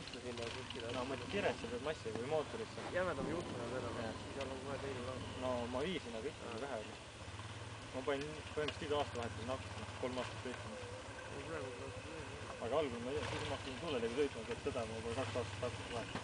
kella kuskile. no ma ütlen kiresse peab massi või mootorisse. jämedam juhtme on enam Jah., seal on kohe teine laul. no ma viisin, aga ikka vähe oli. ma panin põhimõtteliselt iga aasta vahetusin aknast noh,, kolm aastat sõitnud. praegu saab aga algul ma ei tea, siis ma hakkasin tuuledega sõitma, peab tõdema, ma pole kaks aastat aknast vahetanud.